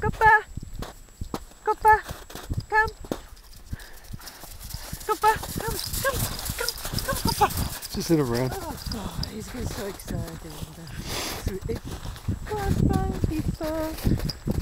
Coppa! Coppa! Come! Coppa! Come! Come! Come! Come, Coppa! Just hit him around. Oh, God, he's getting so excited. Come on, people.